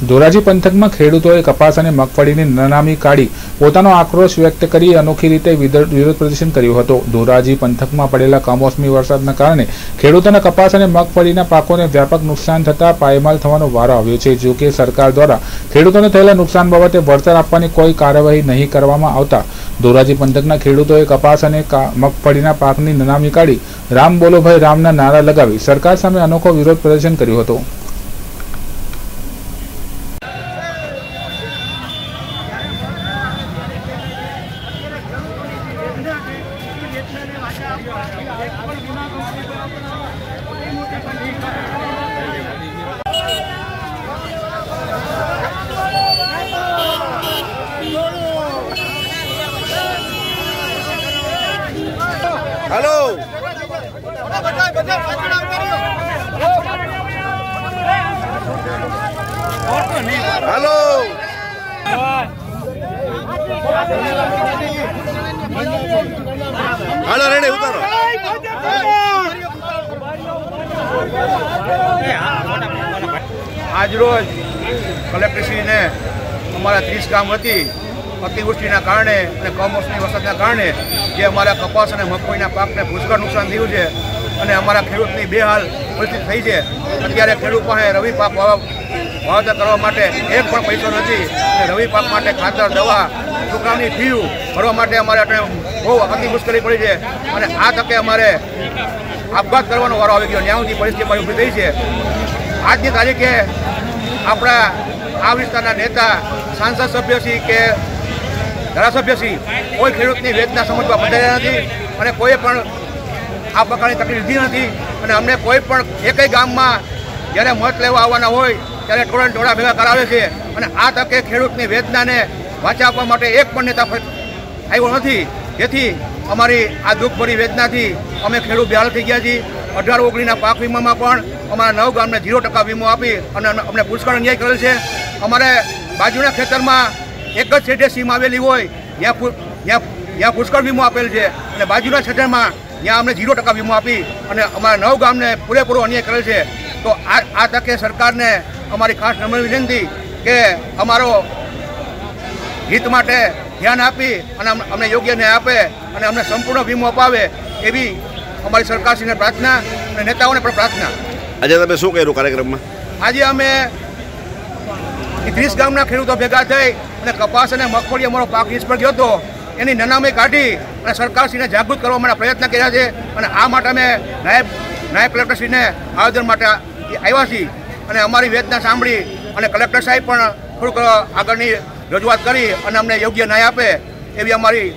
ધોરાજી પંથકમાં ખેડૂતોએ કપાસ અને મગફળીની નનામી કાઢી પોતાનો આક્રોશ વ્યક્ત કરી અનોખી રીતે વિરોધ પ્રદર્શન કર્યું હતું. ધોરાજી પંથકમાં પડેલા કમોસમી વરસાદના કારણે ખેડૂતોના કપાસ અને મગફળીના પાકોને વ્યાપક નુકસાન થતા પાયમાલ થવાનો વારો આવ્યો છે. જો કે સરકાર દ્વારા ખેડૂતોને થયેલા નુકસાન બાબતે વળતર આપવાની કોઈ કાર્યવાહી નહીં કરવામાં આવતા ધોરાજી પંથકના ખેડૂતોએ કપાસ અને મગફળીના પાકની નનામી કાઢી રામ બોલોભાઈ રામના નારા લગાવી સરકાર સામે અનોખો વિરોધ પ્રદર્શન કર્યું હતું. હલો હલો હાલો રેડે ઉતારો. આજરોજ કલેક્ટરશ્રીને અમારા ત્રીસ કામ વતી અતિવૃષ્ટિના કારણે અને કમોસમી વરસાદના કારણે જે અમારા કપાસ અને મગફળીના પાકને પુષ્કળ નુકસાન થયું છે અને અમારા ખેડૂતની બેહાલ પરિસ્થિતિ થઈ છે, અત્યારે ખેડૂત પાસે રવિ પાક વાવ- વાવેતર કરવા માટે એક પણ પૈસો નથી અને રવિ પાક માટે ખાતર, દવા ચુકવણી ફી ભરવા માટે અમારે અત્યારે બહુ અતિ મુશ્કેલી પડી છે અને આ તકે અમારે આપઘાત કરવાનો વારો આવી ગયો. ન્યાયની પરિસ્થિતિ ઊભી થઈ છે. આજની તારીખે આપણા આ વિસ્તારના નેતા, સાંસદ સભ્યશ્રી કે ધારાસભ્યશ્રી કોઈ ખેડૂતની વેદના સમજવા પધાર્યા નથી અને કોઈએ પણ આ પ્રકારની તકલીફ લીધી નથી. અને અમને કોઈ પણ એકેય ગામમાં જ્યારે મત લેવા આવવાના હોય, ત્યારે ટોળા ટોળા ભેગા કરાવે છે. અને આ તકે ખેડૂતની વેદનાને વાચા આપવા માટે એક પણ નેતા આવ્યો નથી. જેથી અમારી આ દુઃખભરી વેદનાથી અમે ખેડૂત બેહાલ થઈ ગયા છીએ. અઢાર ઓગણીના પાક વીમામાં પણ અમારા નવ ગામને ઝીરો ટકા વીમો આપી અને અમને પુષ્કળ અન્યાય કરેલ છે. અમારે બાજુના ખેતરમાં એક જ છેડે સીમ આવેલી હોય ત્યાં ત્યાં ત્યાં પુષ્કળ વીમો આપેલ છે. અને બાજુના ખેતરમાં ત્યાં અમને ઝીરો ટકા વીમો આપી અને અમારા નવ ગામને પૂરેપૂરો અન્યાય કરેલ છે. તો આ આ તકે સરકારને અમારી ખાસ નમ્ર વિનંતી કે અમારો હિત માટે ધ્યાન આપી અને અમને યોગ્ય ન્યાય આપે અને અમને સંપૂર્ણ વીમો અપાવે એવી અમારી સરકારશ્રીને પ્રાર્થના અને નેતાઓને પણ પ્રાર્થના. આજે તમે શું કર્યું કાર્યક્રમમાં? આજે અમે ત્રીસ ગામના ખેડૂતો ભેગા થઈ અને કપાસ અને મગફળી અમારો પાક નિષ્ફળ ગયો હતો. એની નનામી કાઢી અને સરકારશ્રીને જાગૃત કરવા માટે પ્રયત્ન કર્યા છે અને આ માટે અમે નાયબ નાયબ કલેક્ટરશ્રીને આવેદન માટે આવ્યા છીએ. અને અમારી વેદના સાંભળી અને કલેક્ટર સાહેબ પણ થોડુંક આગળની રજૂઆત કરી અને અમને યોગ્ય ન્યાય આપે એવી અમારી